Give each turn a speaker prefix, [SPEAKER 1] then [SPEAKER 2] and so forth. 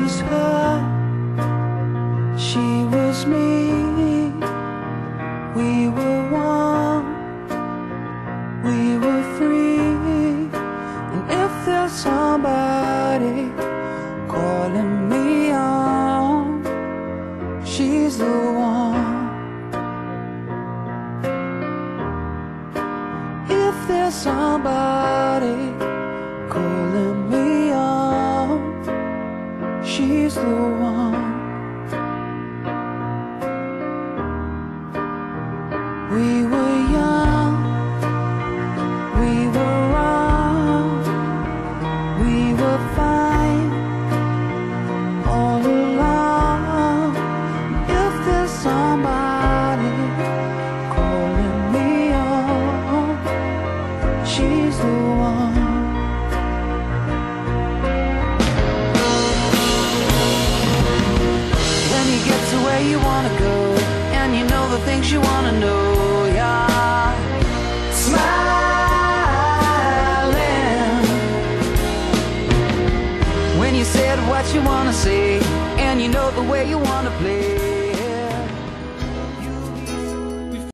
[SPEAKER 1] was her, she was me. We were one, we were free. And if there's somebody calling me on, she's the one. If there's somebody the one. We were young, we were wrong, we were fine all along. If there's somebody calling me on, she's the one. You wanna go, and you know the things you wanna know, yeah. Smiling. When you said what you wanna say, and you know the way you wanna play.